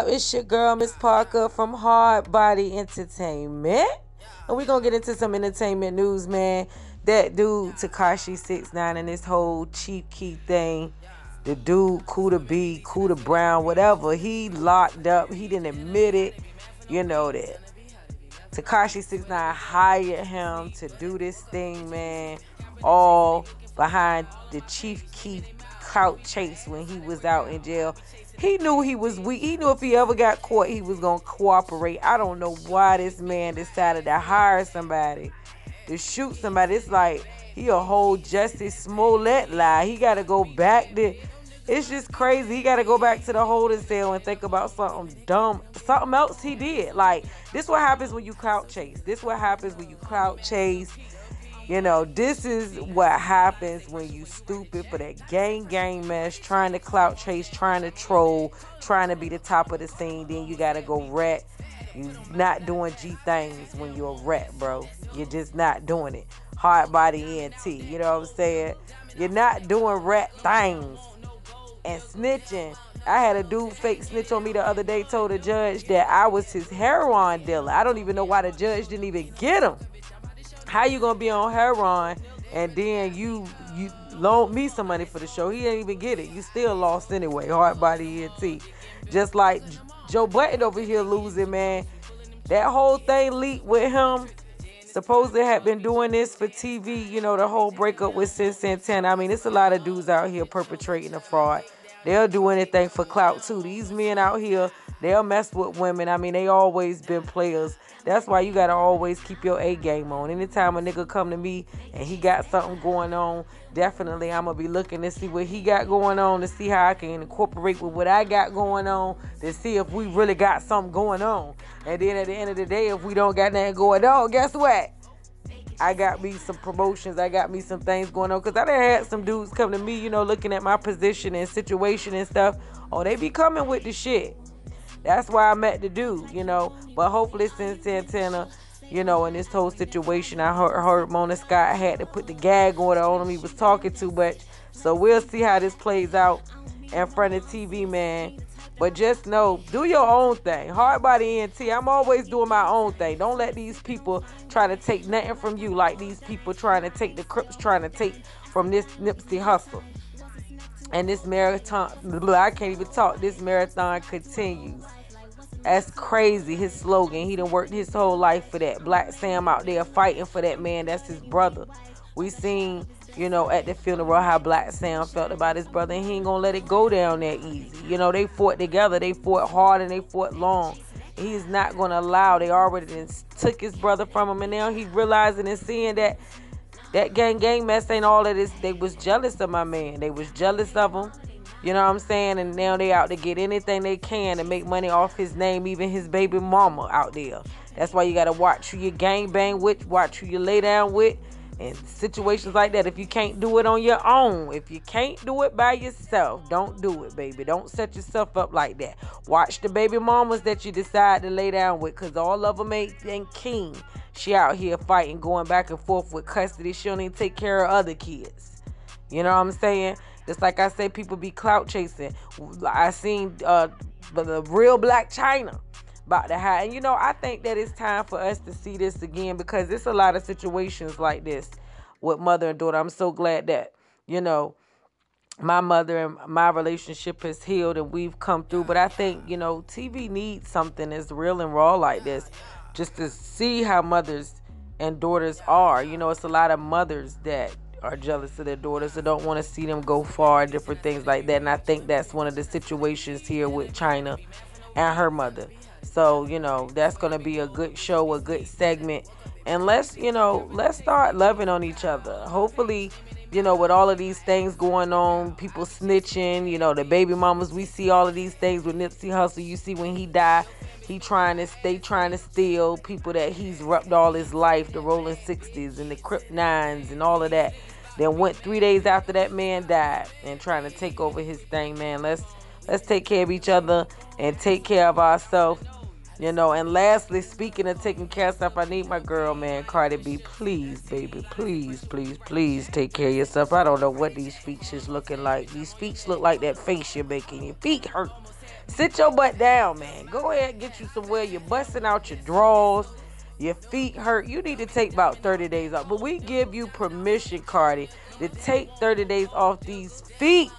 up? It's your girl, Mzz Parker from Hardbody Entertainment. And we're to get into some entertainment news, man. That dude, Tekashi 69 and this whole Chief Keef thing, the dude, Kooda B, Kuda Brown, whatever, he locked up. He didn't admit it. You know that. Tekashi 69 hired him to do this thing, man. All behind the Chief Keef clout chase when he was out in jail. He knew he was weak. He knew if he ever got caught, he was gonna cooperate. I don't know why this man decided to hire somebody to shoot somebody. It's like he a whole Jussie Smollett lie. He gotta go back to it's just crazy. He gotta go back to the holding cell and think about something dumb, something else he did. Like this what happens when you clout chase. This what happens when you clout chase you know, this is what happens when you stupid for that gang gang mess, trying to clout chase, trying to troll, trying to be the top of the scene. Then you gotta go rat. You not doing G things when you're a rat, bro. You're just not doing it. Hardbody ENT. You know what I'm saying? You're not doing rat things and snitching. I had a dude fake snitch on me the other day, told the judge that I was his heroin dealer. I don't even know why the judge didn't even get him. How you gonna be on Heron and then you you loan me some money for the show? He didn't even get it. You still lost anyway. Hardbody ENT. Just like Joe Budden over here losing, man. That whole thing leaked with him. Supposedly had been doing this for TV, you know, the whole breakup with Cyn Santana. I mean, it's a lot of dudes out here perpetrating a fraud. They'll do anything for clout too. These men out here, they'll mess with women. I mean, they always been players. That's why you gotta always keep your A game on. Anytime a nigga come to me and he got something going on, definitely I'm gonna be looking to see what he got going on to see how I can incorporate with what I got going on to see if we really got something going on. And then at the end of the day, if we don't got nothing going on, guess what? I got me some promotions. I got me some things going on. Cause I done had some dudes come to me, you know, looking at my position and situation and stuff. Oh, they be coming with the shit. That's why I met the dude, you know. But hopefully, Cyn Santana, you know, in this whole situation, I heard, heard Mona Scott had to put the gag order on him. He was talking too much. So we'll see how this plays out in front of TV, man. But just know, do your own thing. Hardbody ENT. I'm always doing my own thing. Don't let these people try to take nothing from you like these people trying to take the Crips trying to take from this Nipsey Hussle. And this marathon, I can't even talk. This marathon continues. That's crazy. His slogan. He done worked his whole life for that. Blacc Sam out there fighting for that man. That's his brother. We seen, you know, at the funeral how Blacc Sam felt about his brother, and he ain't gonna let it go down that easy. You know, they fought together. They fought hard and they fought long. He's not gonna allow. They already took his brother from him, and now he's realizing and seeing that that gang gang mess ain't all of this. They was jealous of my man. They was jealous of him. You know what I'm saying? And now they out to get anything they can to make money off his name, even his baby mama out there. That's why you gotta watch who you gang bang with, watch who you lay down with, and situations like that. If you can't do it on your own, if you can't do it by yourself, don't do it, baby. Don't set yourself up like that. Watch the baby mamas that you decide to lay down with, cause all of them ain't, ain't keen. She out here fighting, going back and forth with custody. She don't even take care of other kids. You know what I'm saying? Just like I say, people be clout chasing. I seen uh, the real Blac Chyna about to have. And you know, I think that it's time for us to see this again because it's a lot of situations like this with mother and daughter. I'm so glad that, you know, my mother and my relationship has healed and we've come through. But I think, you know, TV needs something as real and raw like this just to see how mothers and daughters are. You know, it's a lot of mothers that are jealous of their daughters and don't want to see them go far, different things like that. And I think that's one of the situations here with Chyna and her mother. So, you know, that's going to be a good show, a good segment. And let's, you know, let's start loving on each other. Hopefully, you know, with all of these things going on, people snitching, you know, the baby mamas, we see all of these things with Nipsey Hussle. You see when he died, he trying to stay trying to steal people that he's rubbed all his life, the Rolling 60s and the Crip Nines and all of that. Then went three days after that man died and trying to take over his thing, man. Let's let's take care of each other and take care of ourselves. You know, and lastly, speaking of taking care of stuff, I need my girl, man, Cardi B. Please, baby, please, please, please take care of yourself. I don't know what these feet is looking like. These feet look like that face you're making. Your feet hurt. Sit your butt down, man. Go ahead get you somewhere. You're busting out your drawers. Your feet hurt. You need to take about 30 days off. But we give you permission, Cardi, to take 30 days off these feet.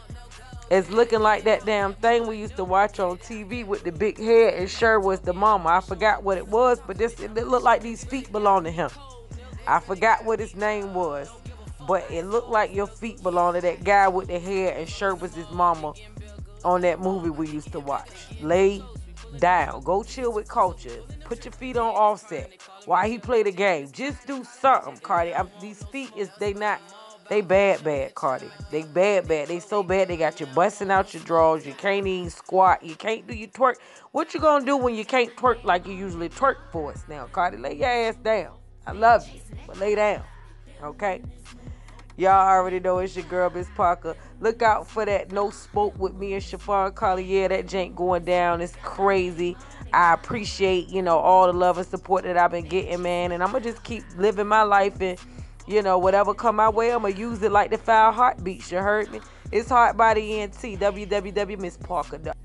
It's looking like that damn thing we used to watch on TV with the big head and sure was the mama. I forgot what it was, but this it looked like these feet belong to him. I forgot what his name was, but it looked like your feet belong to that guy with the hair and sure was his mama on that movie we used to watch. Lay down. Go chill with Kulture. Put your feet on Offset Why he play the game. Just do something, Cardi. I'm, these feet is they not they bad bad, Cardi. They bad bad. They so bad they got you busting out your drawers. You can't even squat. You can't do your twerk. What you gonna do when you can't twerk like you usually twerk for us now, Cardi? Lay your ass down. I love you, but lay down. Okay? Y'all already know it's your girl, Mzz Parker. Look out for that no smoke with me and Chiffon Carly. Yeah, that jank going down. It's crazy. I appreciate, you know, all the love and support that I've been getting, man. And I'm to just keep living my life and, you know, whatever come my way, I'm to use it like the foul heartbeats. You heard me? It's Heart Body ENT. www.mzzparker.com.